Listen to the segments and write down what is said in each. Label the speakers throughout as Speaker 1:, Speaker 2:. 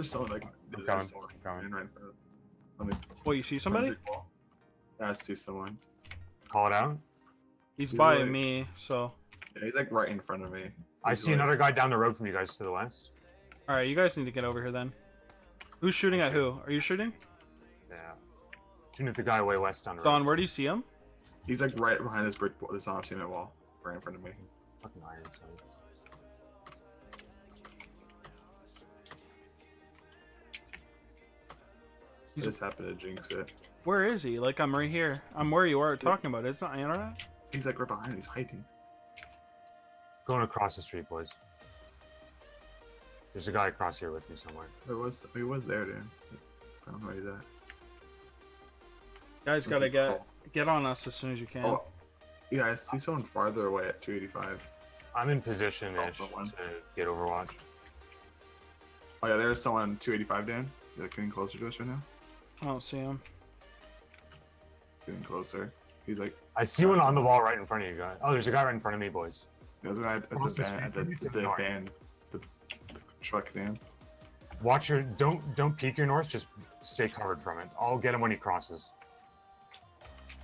Speaker 1: There's someone like.
Speaker 2: I'm coming,
Speaker 1: someone
Speaker 2: I'm coming.
Speaker 1: right in front of- on the
Speaker 3: Well, you see somebody?
Speaker 1: Yeah, I see someone.
Speaker 2: Call it out.
Speaker 3: He's
Speaker 1: He's
Speaker 3: by
Speaker 1: like-
Speaker 3: me, so.
Speaker 1: Yeah, he's like right in front of me.
Speaker 2: I see
Speaker 1: like-
Speaker 2: another guy down the road from you guys to the west.
Speaker 3: All right, you guys need to get over here then. Who's shooting at who? Are you shooting?
Speaker 2: Yeah. Shooting at the guy way west down the road.
Speaker 3: Don, where do you see him?
Speaker 1: He's like right behind this brick wall, this off teammate wall, right in front of me.
Speaker 2: Fucking iron sights.
Speaker 3: He's-
Speaker 1: just happened to jinx it.
Speaker 3: Where is he? Like I'm right here. I'm where you are talking about. It's not internet.
Speaker 1: He's like right behind. He's hiding.
Speaker 2: Going across the street, boys. There's a guy across here with me somewhere.
Speaker 1: There was he was there, dude. I don't know where he's at.
Speaker 3: Guys, gotta get
Speaker 1: call.
Speaker 3: get on us as soon as you can.
Speaker 1: Oh, yeah, I see someone farther away at 285.
Speaker 2: I'm in position
Speaker 1: Saw
Speaker 2: ish to get Overwatch.
Speaker 1: Oh yeah, there's someone 285, Dan. You're like, getting closer to us right now.
Speaker 3: I don't see him.
Speaker 1: Getting closer. He's like,
Speaker 2: I see one on the wall right in front of you guys. Oh, there's a guy right in front of me, boys.
Speaker 1: there's a guy at the
Speaker 2: Across the
Speaker 1: van, at the,
Speaker 2: street from you to
Speaker 1: the
Speaker 2: the
Speaker 1: van, the, the truck Dan.
Speaker 2: Watch your don't don't peek your north. Just stay covered from it. I'll get him when he crosses.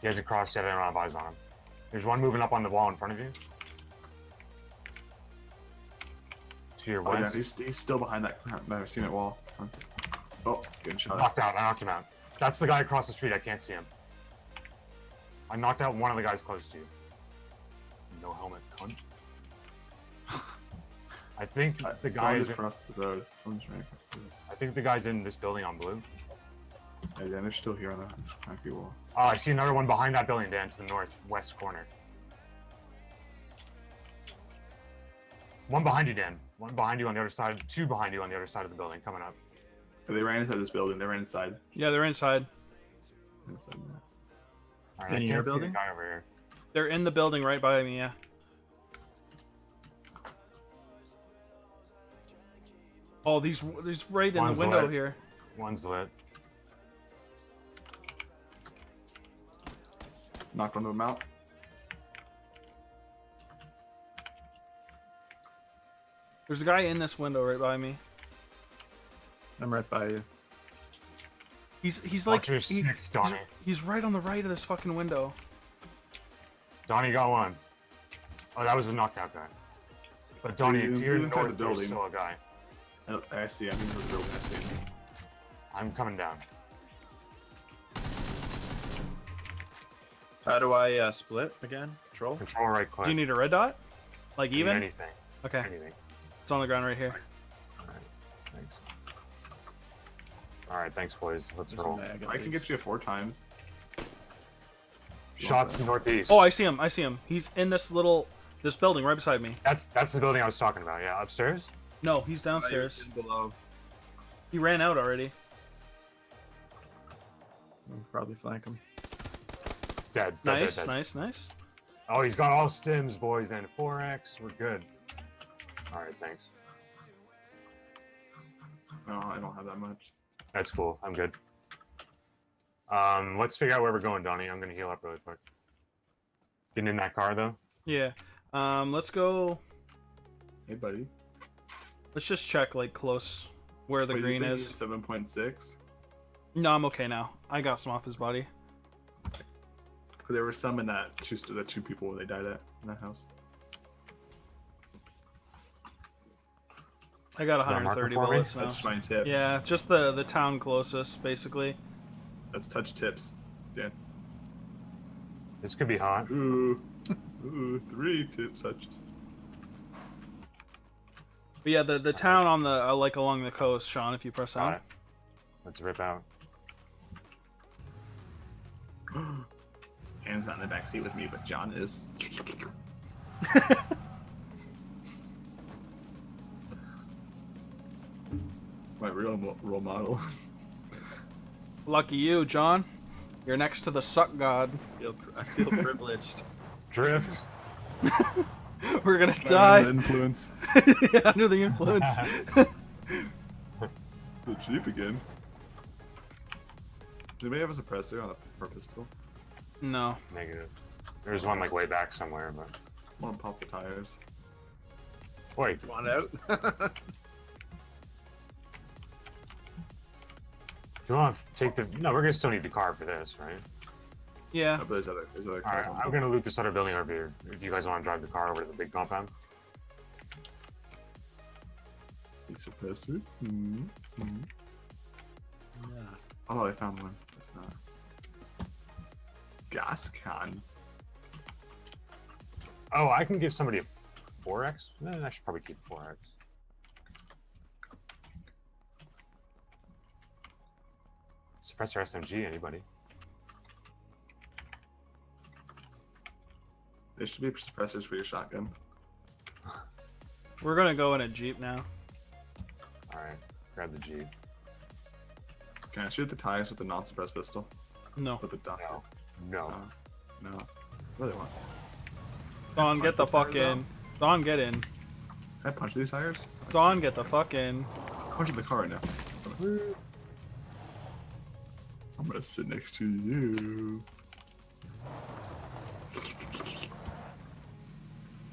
Speaker 2: He hasn't crossed yet. I don't have eyes on him. There's one moving up on the wall in front of you. To your
Speaker 1: Oh yeah, he's, he's still behind that that student wall. Oh, getting shot.
Speaker 2: knocked out. I knocked him out. That's the guy across the street. I can't see him. I knocked out one of the guys close to you. No helmet, cunt. I think the guy is.
Speaker 1: just crossed the road. Someone's right across the road.
Speaker 2: I think the guy's in this building on blue.
Speaker 1: Yeah, Dan, they're still here on the concrete wall.
Speaker 2: Oh, I see another one behind that building, Dan, to the northwest corner. One behind you, Dan. One behind you on the other side. Two behind you on the other side of the building, coming up.
Speaker 1: They ran inside this building. They ran inside.
Speaker 3: Yeah, they're inside.
Speaker 1: inside that.
Speaker 2: All right, I
Speaker 4: In your
Speaker 2: can't the
Speaker 4: building?
Speaker 2: over here.
Speaker 3: They're in the building right by me. Yeah. Oh, these these right in the window
Speaker 2: lit.
Speaker 3: here.
Speaker 2: One's lit.
Speaker 1: Knocked one of them out.
Speaker 3: There's a guy in this window right by me.
Speaker 4: I'm right by you.
Speaker 3: He's he's like
Speaker 2: Watch your
Speaker 3: he-
Speaker 2: six, Donnie.
Speaker 3: he's, he's right on the right of this fucking window.
Speaker 2: Donnie got one. Oh, that was a knockout guy. But Donnie,
Speaker 1: you,
Speaker 2: to your
Speaker 1: inside the
Speaker 2: north,
Speaker 1: building.
Speaker 2: still a guy.
Speaker 1: I, I see. I'm in the building. I see. him.
Speaker 2: I'm coming down.
Speaker 4: How do I uh, split again? Control?
Speaker 2: Control right click.
Speaker 3: Do you need a red dot? Like even?
Speaker 2: anything?
Speaker 3: Okay,
Speaker 2: Anything.
Speaker 3: it's on the ground right here.
Speaker 2: All right, thanks, boys. Let's
Speaker 4: There's
Speaker 2: roll.
Speaker 4: mag
Speaker 1: I can get you four times.
Speaker 2: Shots northeast.
Speaker 3: Oh, I see him. I see him. He's in this little this building right beside me.
Speaker 2: That's that's the building I was talking about. Yeah, upstairs.
Speaker 3: No, he's downstairs.
Speaker 4: Right below.
Speaker 3: He ran out already.
Speaker 4: We'll probably flank him.
Speaker 2: Dead. dead, dead,
Speaker 3: Nice,
Speaker 2: dead.
Speaker 3: nice, nice.
Speaker 2: Oh, he's got all stims, boys, and 4x. We're good. All right, thanks.
Speaker 1: No, I don't have that much.
Speaker 2: That's cool. I'm good. Um, let's figure out where we're going, Donnie. I'm gonna heal up really quick. Getting in that car though.
Speaker 3: Yeah. Um, let's go.
Speaker 1: Hey, buddy.
Speaker 3: Let's just check like close where the
Speaker 1: Wait,
Speaker 3: green is.
Speaker 1: Seven point six.
Speaker 3: No, I'm okay now. I got some off his body.
Speaker 1: There were some in that two the two people they died at in that house.
Speaker 3: I got
Speaker 2: Got a marker
Speaker 3: 130
Speaker 2: for
Speaker 3: bullets now.
Speaker 1: Touch my tip.
Speaker 3: Yeah, just the the town closest, basically.
Speaker 1: That's touch tips. Dan.
Speaker 2: This could be hot.
Speaker 1: Ooh. Ooh, three tips touches.
Speaker 3: But yeah, the the town on the uh, like along the coast, Sean. If you press
Speaker 2: Got
Speaker 3: on.
Speaker 2: it. Let's rip out.
Speaker 1: Hands not in the back seat with me, but John is. My real role model.
Speaker 3: Lucky you, John. You're next to the suck god.
Speaker 4: I feel, I feel privileged.
Speaker 2: Drift.
Speaker 3: We're gonna
Speaker 1: Under
Speaker 3: die
Speaker 1: the influence.
Speaker 3: Yeah, under the influence.
Speaker 1: The Jeep again. Did we have a suppressor on a a pistol?
Speaker 3: no.
Speaker 2: Negative. There's one like way back somewhere, but
Speaker 1: I want to pop the tires.
Speaker 2: wait.
Speaker 4: Come on out.
Speaker 2: Do you want to take the? No, we're gonna still need the car for this, right?
Speaker 3: Yeah.
Speaker 1: Oh, but there's other, there's other.
Speaker 2: All right, I'm gonna loot this other building over here. If you guys want to drive the car over to the big compound.
Speaker 1: Suppressor. Hmm. Hmm.
Speaker 4: Yeah.
Speaker 1: I thought I found one. It's not. Gas can.
Speaker 2: Oh, I can give somebody a 4x. Eh, I should probably keep 4x. Suppressor SMG, anybody?
Speaker 1: There should be suppressors for your shotgun.
Speaker 3: We're gonna go in a jeep now.
Speaker 2: All right, grab the Jeep.
Speaker 1: Can I shoot the tires with the non-suppressed pistol?
Speaker 3: No.
Speaker 1: With the dust?
Speaker 2: No, no.
Speaker 1: No. No. Really want to.
Speaker 3: Don, get the fuck
Speaker 1: Punch the
Speaker 3: in. Don, get in.
Speaker 1: Can I punch these tires?
Speaker 3: Don, get the fuck in.
Speaker 1: Punch the car right now. I'm gonna sit next to you.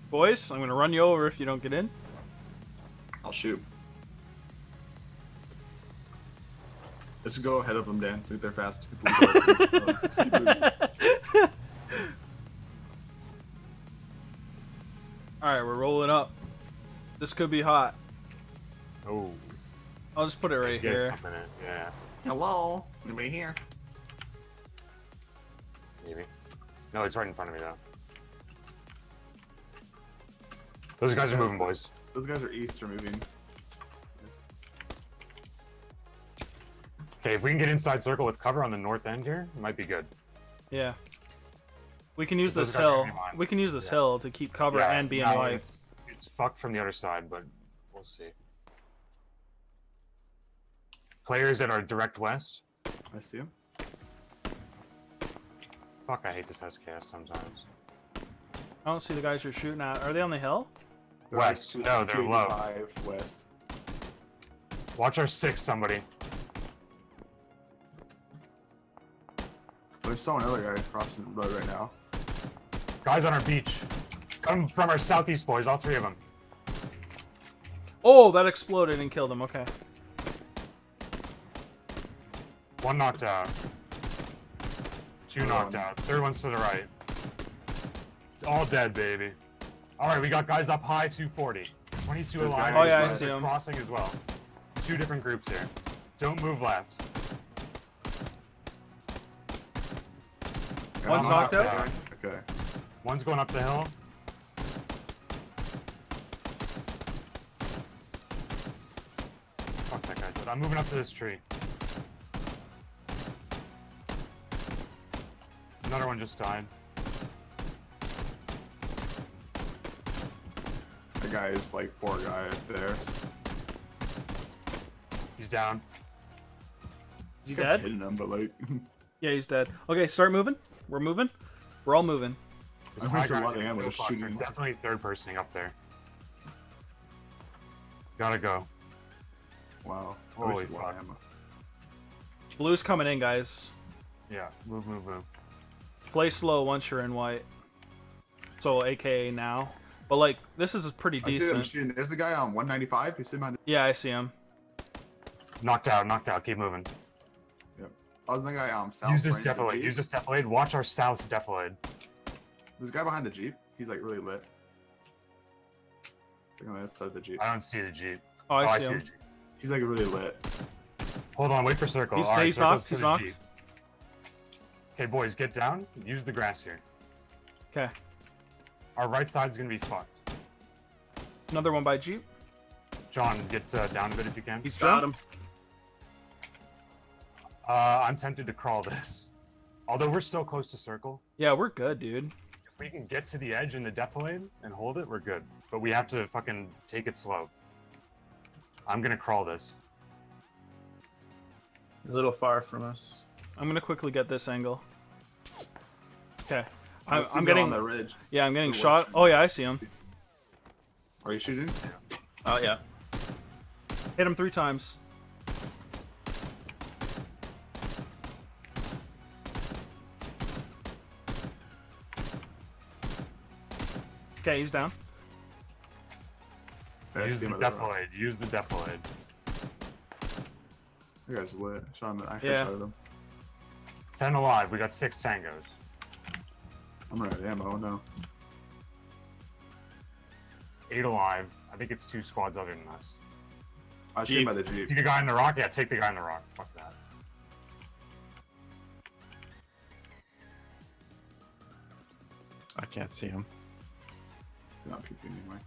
Speaker 3: Boys, I'm gonna run you over if you don't get in.
Speaker 1: I'll shoot. Let's go ahead of them, Dan. Look, they're fast. Hit the lead. Just keep moving.
Speaker 3: Alright, we're rolling up. This could be hot.
Speaker 2: Oh,
Speaker 3: I'll just put it right here.
Speaker 2: something in. Yeah,
Speaker 1: Hello? Anybody here?
Speaker 2: maybe. No, it's right in front of me though. Those guys are moving, boys.
Speaker 1: Those guys are east are moving.
Speaker 2: Okay, if we can get inside circle with cover on the north end here, it might be good.
Speaker 3: Yeah. We can use
Speaker 2: Those
Speaker 3: this hill.
Speaker 2: gonna be mine.
Speaker 3: We can use this
Speaker 2: Yeah.
Speaker 3: hill to keep cover
Speaker 2: Yeah,
Speaker 3: and be in
Speaker 2: no,
Speaker 3: white.
Speaker 2: It's, it's fucked from the other side, but we'll see. Players that are direct west.
Speaker 1: I see him.
Speaker 2: Fuck, I hate this SKS sometimes.
Speaker 3: I don't see the guys you're shooting at. Are they on the hill?
Speaker 1: They're
Speaker 2: West.
Speaker 1: like
Speaker 2: No, they're low.
Speaker 1: 285 West.
Speaker 2: Watch our six, somebody.
Speaker 1: There's so another guy crossing the road right now.
Speaker 2: Guys on our beach. Come from our southeast, boys, all three of them.
Speaker 3: Oh, that exploded and killed him. Okay.
Speaker 2: One knocked out. Two knocked out. Third one's to the right. All dead, baby. All right, we got guys up high, 240. 22
Speaker 1: There's
Speaker 2: alive.
Speaker 1: guys- Oh, yeah, I
Speaker 3: see
Speaker 2: are
Speaker 3: 'em.
Speaker 2: Crossing as well. Two different groups here. Don't move left.
Speaker 3: One's
Speaker 1: one
Speaker 3: knocked
Speaker 1: knocked
Speaker 3: out?
Speaker 1: Okay.
Speaker 2: One's going up the hill. Fuck that guy's dead. I'm moving up to this tree. Another one just died.
Speaker 1: The guy is like poor guy up there.
Speaker 2: He's down.
Speaker 3: Is he
Speaker 1: Kept
Speaker 3: dead?
Speaker 1: Hitting him, but like
Speaker 3: Yeah, he's dead. Okay, start moving. We're moving. We're all moving.
Speaker 2: There's
Speaker 1: I'm sure a
Speaker 2: ground
Speaker 1: lot of ammo
Speaker 2: Go
Speaker 1: is
Speaker 2: fuck,
Speaker 1: shooting.
Speaker 2: Definitely third personing up there. Gotta go.
Speaker 1: wow. I
Speaker 2: Holy
Speaker 1: wasted a lot of
Speaker 2: fuck.
Speaker 3: Blue's coming in, guys.
Speaker 2: Yeah, move, move, move.
Speaker 3: Play slow once you're in white. So, AKA now. But, like, this is a pretty
Speaker 1: I see them
Speaker 3: decent.
Speaker 1: shooting. There's a guy on 195. He's sitting behind.
Speaker 3: Yeah, I see him.
Speaker 2: Knocked out, knocked out. Keep moving.
Speaker 1: Yep. I was the guy um south.
Speaker 2: Use this
Speaker 1: right
Speaker 2: defilade. Use this defilade. Watch our south defilade.
Speaker 1: This guy behind the jeep. He's like really lit. Like on the other side of the jeep.
Speaker 2: I don't see the jeep.
Speaker 3: Oh, I see him.
Speaker 2: the jeep.
Speaker 1: He's like really lit.
Speaker 2: Hold on, wait for circle.
Speaker 3: He's,
Speaker 2: All right,
Speaker 3: he's
Speaker 2: circle's
Speaker 3: knocked. He's
Speaker 2: the
Speaker 3: knocked.
Speaker 2: jeep. Okay, boys, get down. Use the grass here.
Speaker 3: Okay.
Speaker 2: Our right side's gonna be fucked.
Speaker 3: Another one by Jeep.
Speaker 2: John, get uh, down a bit if you can.
Speaker 3: He's
Speaker 4: Got
Speaker 3: jumped.
Speaker 4: him.
Speaker 2: Uh, I'm tempted to crawl this. Although we're so close to circle,
Speaker 3: Yeah, we're good, dude.
Speaker 2: if we can get to the edge in the defilade and hold it, we're good. But we have to fucking take it slow. I'm gonna crawl this.
Speaker 4: A little far from us.
Speaker 3: I'm gonna quickly get this angle. Okay.
Speaker 1: I
Speaker 3: I'm, I'm getting.
Speaker 1: on the ridge.
Speaker 3: Yeah, I'm getting shot. Oh yeah, I see him.
Speaker 1: Are you shooting?
Speaker 4: Oh yeah.
Speaker 3: Hit him three times. Okay, he's down.
Speaker 1: I
Speaker 2: Use the
Speaker 1: him at the rock.
Speaker 2: Use the defilade.
Speaker 1: That guy's lit. Shot him. I
Speaker 3: Yeah.
Speaker 1: headshotted him.
Speaker 2: Ten alive. We got six tangos.
Speaker 1: I'm out of ammo. No.
Speaker 2: Eight alive. I think it's two squads other than us.
Speaker 1: I see him by the jeep.
Speaker 2: Take the guy in the rock. Yeah, take the guy in the rock. Fuck that.
Speaker 4: I can't see him.
Speaker 1: He's not peeking anyway.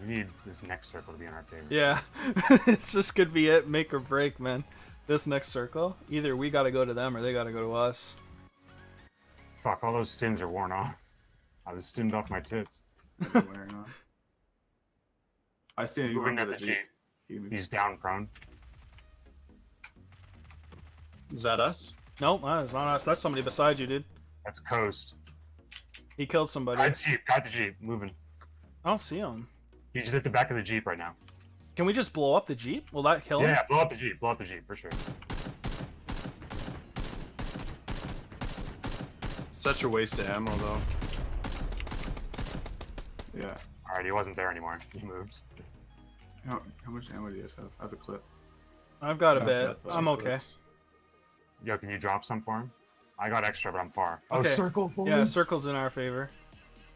Speaker 2: We need this next circle to be in our favor.
Speaker 3: Yeah, it's just could be it, make or break, man. This next circle, either we gotta go to them or they gotta go to us.
Speaker 2: Fuck, all those stims are worn off. I was stimmed off my tits.
Speaker 1: What are you wearing on? I see him
Speaker 2: Moving
Speaker 1: going
Speaker 2: at
Speaker 1: to
Speaker 2: the
Speaker 1: the
Speaker 2: jeep.
Speaker 1: jeep.
Speaker 2: He's down prone.
Speaker 4: Is that us?
Speaker 3: Nope, that's not us. That's somebody beside you, dude.
Speaker 2: That's coast.
Speaker 3: He killed somebody.
Speaker 2: Guy the jeep. Guy the jeep. Moving.
Speaker 3: I don't see him.
Speaker 2: He's just at the back of the jeep right now.
Speaker 3: Can we just blow up the jeep? Will that kill
Speaker 2: Yeah,
Speaker 3: him?
Speaker 2: yeah, blow up the jeep. Blow up the jeep for sure.
Speaker 4: Such a waste of ammo, though.
Speaker 1: Yeah.
Speaker 2: All right, he wasn't there anymore. He moved.
Speaker 1: How, how much ammo do you guys have? I have a clip.
Speaker 3: I've got a
Speaker 4: I've
Speaker 3: bit.
Speaker 4: got
Speaker 3: I'm okay.
Speaker 4: clips.
Speaker 2: Yo, can you drop some for him? I got extra, but I'm far.
Speaker 3: Oh, okay.
Speaker 2: Oh, circle, boys.
Speaker 3: Yeah, circle's in our favor.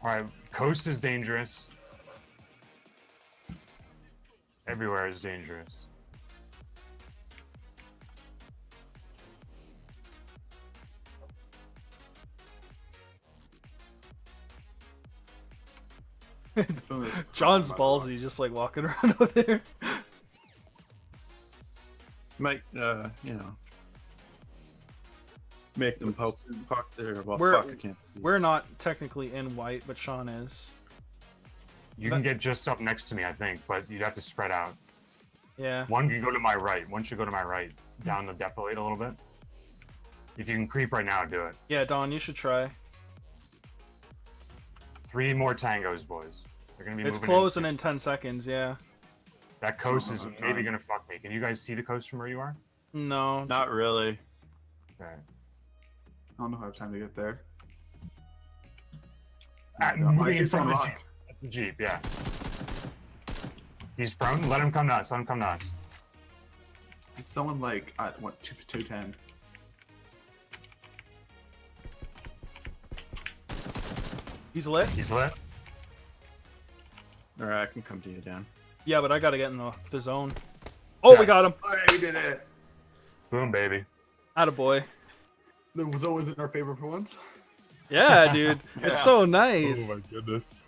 Speaker 2: All right, coast is dangerous. Everywhere is dangerous.
Speaker 3: John's ballsy, just like walking around over there.
Speaker 4: Might, uh, you know, make them poke, poke their. Well,
Speaker 3: We're-
Speaker 4: fuck, I can't.
Speaker 3: We're not technically in white, but Sean is.
Speaker 2: You can get just up next to me, I think, but you'd have to spread out.
Speaker 3: Yeah.
Speaker 2: One can go to my right. One should go to my right, down the defilade a little bit. If you can creep right now, do it.
Speaker 3: Yeah, Don, you should try.
Speaker 2: Three more tangos, boys. They're gonna be
Speaker 3: It's
Speaker 2: moving
Speaker 3: closing
Speaker 2: soon.
Speaker 3: in 10 seconds, yeah.
Speaker 2: That coast is
Speaker 1: Oh,
Speaker 2: maybe gonna fuck me. Can you guys see the coast from where you are?
Speaker 3: No.
Speaker 4: Not really.
Speaker 2: Okay.
Speaker 1: I don't know if I have time to get there. No, I
Speaker 2: moving
Speaker 1: see
Speaker 2: in front of the
Speaker 1: rock.
Speaker 2: Jeep. That's the jeep, yeah. He's prone. Let him come to us. Let him come to us.
Speaker 1: Is someone like at what two two ten?
Speaker 3: He's lit?
Speaker 2: He's lit.
Speaker 4: All right, I can come to you, Dan.
Speaker 3: Yeah, but I gotta get in the, the zone. Oh, we got him.
Speaker 1: Hey, we did it.
Speaker 2: Boom, baby.
Speaker 3: Attaboy.
Speaker 1: The was always in our favor for once.
Speaker 3: Yeah, dude. It's so nice.
Speaker 2: Oh my goodness.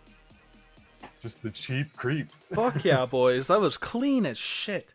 Speaker 2: Just the cheap creep.
Speaker 3: Fuck yeah, boys. That was clean as shit.